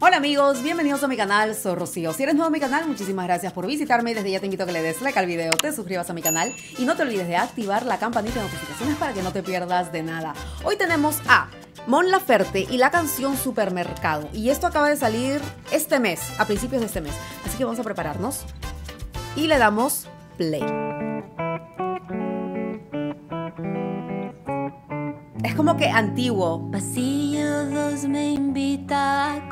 Hola amigos, bienvenidos a mi canal, soy Rocío. Si eres nuevo a mi canal, muchísimas gracias por visitarme. Desde ya te invito a que le des like al video, te suscribas a mi canal y no te olvides de activar la campanita de notificaciones para que no te pierdas de nada. Hoy tenemos a Mon Laferte y la canción Supermercado. Y esto acaba de salir este mes, a principios de este mes. Así que vamos a prepararnos y le damos play. Es como que antiguo. Pasillo 2 me invita a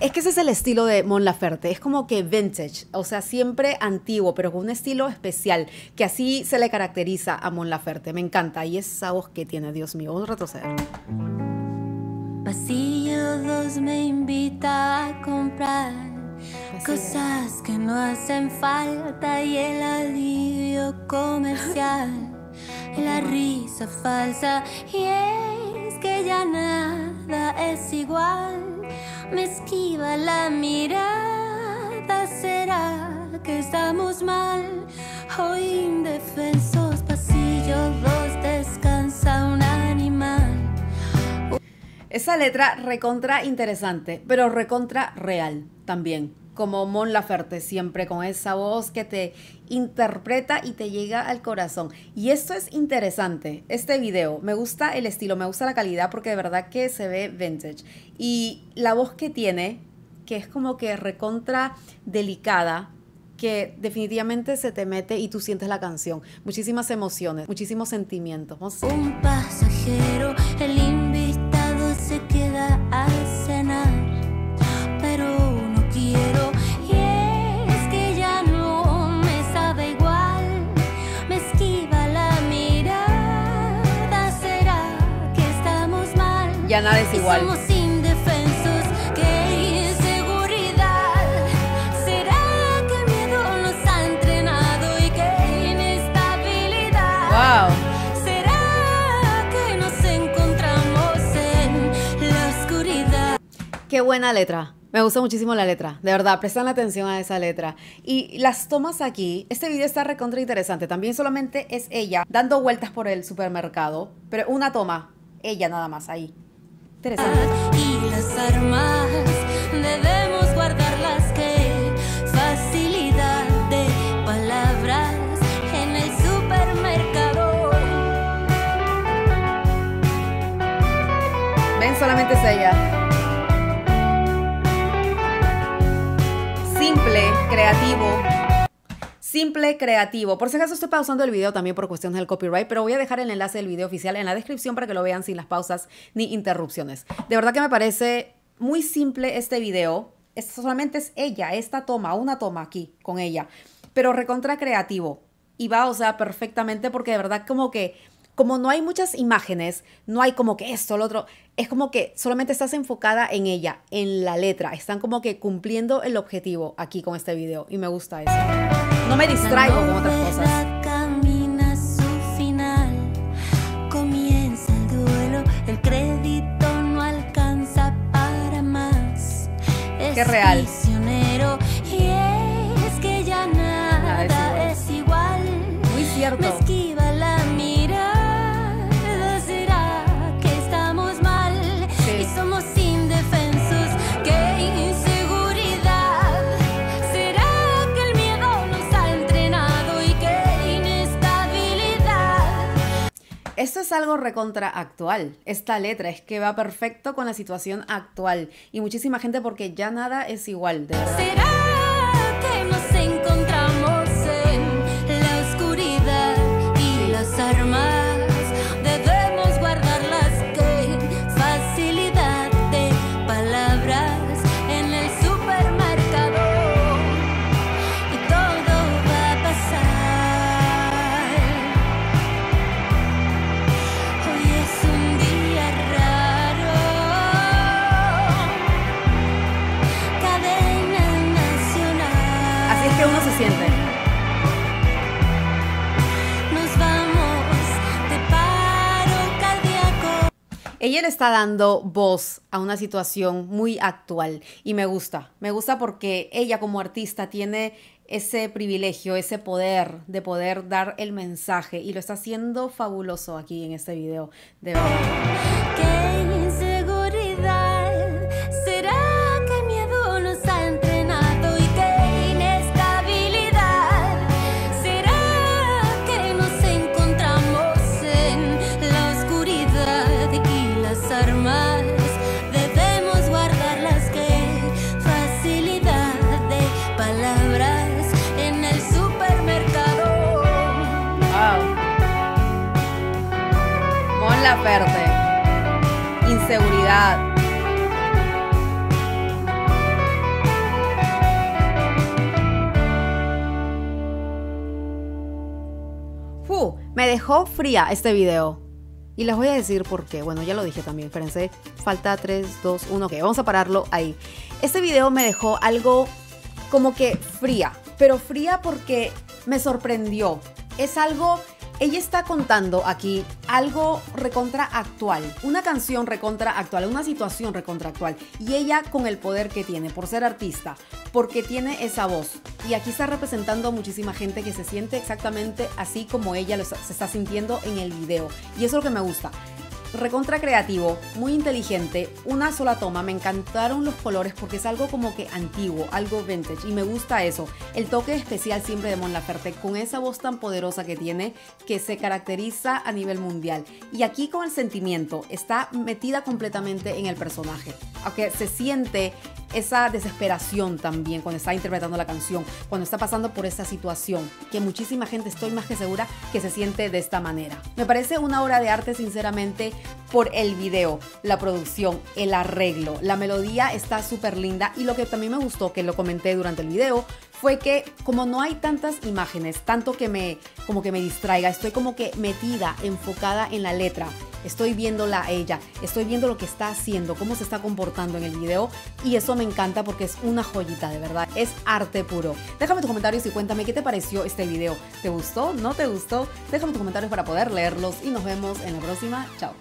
Es que ese es el estilo de Mon Laferte, es como que vintage, o sea, siempre antiguo, pero con un estilo especial, que así se le caracteriza a Mon Laferte. Me encanta, y esa voz que tiene, Dios mío, vamos a retroceder. Pasillo 2 me invita a comprar cosas que no hacen falta y el alivio comercial la risa falsa y es que ya nada es igual. Me esquiva la mirada, será que estamos mal. Hoy indefensos, pasillo dos, descansa un animal. Esa letra recontra interesante, pero recontra real también como Mon Laferte, siempre con esa voz que te interpreta y te llega al corazón. Y esto es interesante, este video. Me gusta el estilo, me gusta la calidad porque de verdad que se ve vintage. Y la voz que tiene, que es como que recontra delicada, que definitivamente se te mete y tú sientes la canción. Muchísimas emociones, muchísimos sentimientos. Un pasajero, y qué inestabilidad? Wow. ¿Será que nos encontramos en la oscuridad? Qué buena letra. Me gusta muchísimo la letra, de verdad, prestan atención a esa letra. Y las tomas aquí, este video está recontra interesante. También solamente es ella dando vueltas por el supermercado, pero una toma, ella nada más ahí. Y las armas debemos guardarlas que facilidad de palabras en el supermercado. Ven, solamente es ella. Simple, creativo. Por si acaso estoy pausando el video también por cuestiones del copyright, pero voy a dejar el enlace del video oficial en la descripción para que lo vean sin las pausas ni interrupciones. De verdad que me parece muy simple este video. Esto solamente es ella, esta toma, una toma aquí con ella, pero recontra creativo. Y va, o sea, perfectamente porque de verdad como que como no hay muchas imágenes, no hay como que esto, lo otro, es como que solamente estás enfocada en ella, en la letra. Están como que cumpliendo el objetivo aquí con este video y me gusta eso. No me distraigo con otras cosas. Camina su final, comienza el duelo, el crédito no alcanza para más. Qué real. y es que ya nada, es, igual. Muy cierto. Es algo recontra actual. Esta letra es que va perfecto con la situación actual. Y muchísima gente porque ya nada es igual, de. ¿Será que Ella le está dando voz a una situación muy actual y me gusta. Me gusta porque ella como artista tiene ese privilegio, ese poder de poder dar el mensaje y lo está haciendo fabuloso aquí en este video, de verdad. Laferte. Inseguridad. Me dejó fría este video. Y les voy a decir por qué. Bueno, ya lo dije también. Espérense. Falta 3, 2, 1. Ok, vamos a pararlo ahí. Este video me dejó algo como que fría. Pero fría porque me sorprendió. Es algo. Ella está contando aquí algo recontra actual, una canción recontra actual, una situación recontra actual. Y ella con el poder que tiene por ser artista, porque tiene esa voz. Y aquí está representando a muchísima gente que se siente exactamente así como ella se está sintiendo en el video. Y eso es lo que me gusta. Recontra creativo, muy inteligente, una sola toma, me encantaron los colores porque es algo como que antiguo, algo vintage y me gusta eso, el toque especial siempre de Mon Laferte con esa voz tan poderosa que tiene que se caracteriza a nivel mundial. Y aquí con el sentimiento está metida completamente en el personaje, aunque se siente esa desesperación también cuando está interpretando la canción, cuando está pasando por esa situación, que muchísima gente estoy más que segura que se siente de esta manera. Me parece una obra de arte sinceramente por el video, la producción, el arreglo, la melodía está súper linda y lo que también me gustó, que lo comenté durante el video, fue que como no hay tantas imágenes, tanto que me como que me distraiga, estoy como que metida, enfocada en la letra. Estoy viéndola a ella, estoy viendo lo que está haciendo, cómo se está comportando en el video y eso me encanta porque es una joyita de verdad, es arte puro. Déjame tus comentarios y cuéntame qué te pareció este video. ¿Te gustó? ¿No te gustó? Déjame tus comentarios para poder leerlos y nos vemos en la próxima. Chao.